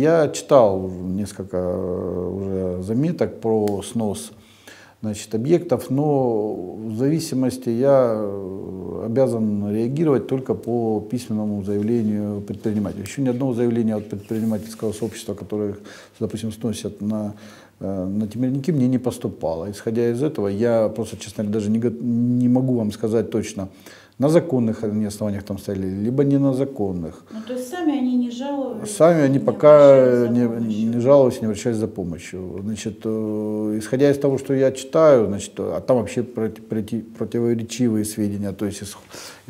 Я читал несколько уже заметок про снос значит, объектов, но в зависимости я обязан реагировать только по письменному заявлению предпринимателя. Еще ни одного заявления от предпринимательского сообщества, которое, допустим, сносят на, на темирники, мне не поступало. Исходя из этого, я просто, честно говоря, даже не, не могу вам сказать точно, на законных они основаниях там стояли, либо не на законных. Ну, то есть сами они не жаловались? Сами они пока не, не жаловались, не обращались за помощью. Значит, э, исходя из того, что я читаю, значит, а там вообще проти, проти, противоречивые сведения, то есть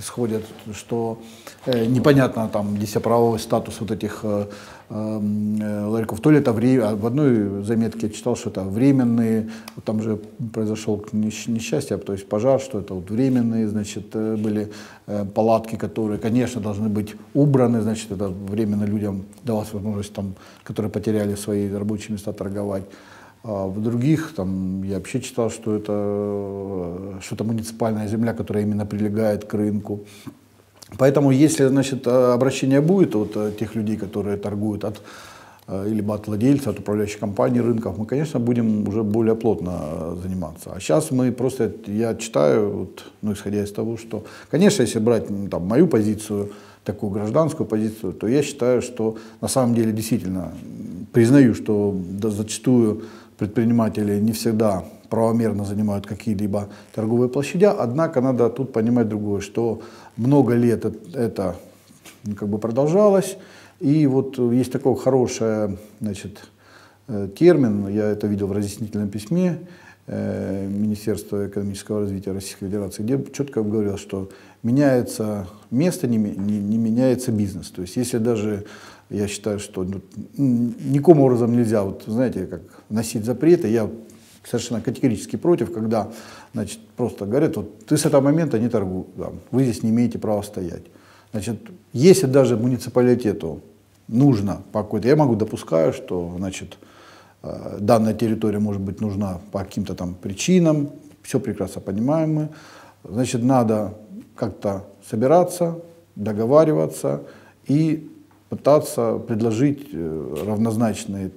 исходят, что э, непонятно там правовой статус вот этих э, э, ларьков. То ли это время, в одной заметке я читал, что это временные, там же произошел несчастье, то есть пожар, что это вот временные, значит, были были э, палатки, которые, конечно, должны быть убраны, значит, это временно людям давалась возможность, там, которые потеряли свои рабочие места, торговать. А в других, там, я вообще читал, что это э, что-то муниципальная земля, которая именно прилегает к рынку. Поэтому, если, значит, обращение будет от э, тех людей, которые торгуют от Э, либо от владельца, от управляющей компании рынков, мы, конечно, будем уже более плотно э, заниматься. А сейчас мы просто, я читаю, вот, ну, исходя из того, что, конечно, если брать ну, там, мою позицию, такую гражданскую позицию, то я считаю, что на самом деле действительно признаю, что да, зачастую предприниматели не всегда правомерно занимают какие-либо торговые площади, однако надо тут понимать другое, что много лет это как бы продолжалось, и вот есть такой хороший значит, э, термин, я это видел в разъяснительном письме э, Министерства экономического развития Российской Федерации, где четко говорилось, что меняется место, не, не, не меняется бизнес. То есть если даже я считаю, что ну, никаким образом нельзя, вот знаете, как носить запреты, я совершенно категорически против, когда значит, просто говорят, вот ты с этого момента не торгуй, да, вы здесь не имеете права стоять. Значит, если даже муниципалитету нужно по какой-то, я могу допускаю, что значит, э, данная территория может быть нужна по каким-то там причинам, все прекрасно понимаем мы, значит, надо как-то собираться, договариваться и пытаться предложить э, равнозначные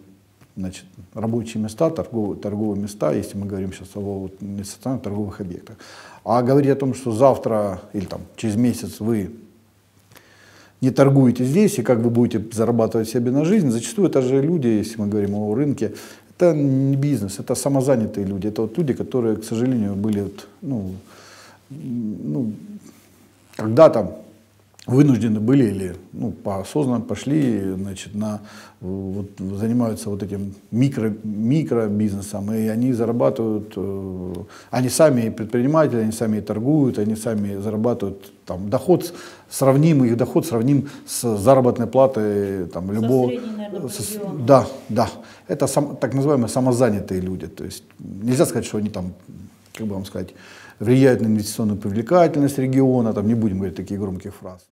значит, рабочие места, торговые, торговые места, если мы говорим сейчас о вот, торговых объектах. А говорить о том, что завтра или там, через месяц вы не торгуете здесь, и как вы будете зарабатывать себе на жизнь, зачастую это же люди, если мы говорим о рынке, это не бизнес, это самозанятые люди, это вот люди, которые, к сожалению, были вот, ну, ну, когда-то вынуждены были или ну, поосознанно пошли значит, на, вот, занимаются вот этим микро, микробизнесом, и они зарабатывают, э, они сами предприниматели, они сами торгуют, они сами зарабатывают там, доход, сравним, их доход сравним с заработной платой там, любого... Средней, наверное, с, да, да. Это сам, так называемые самозанятые люди. То есть нельзя сказать, что они там, как бы вам сказать, влияют на инвестиционную привлекательность региона, там не будем говорить таких громких фраз.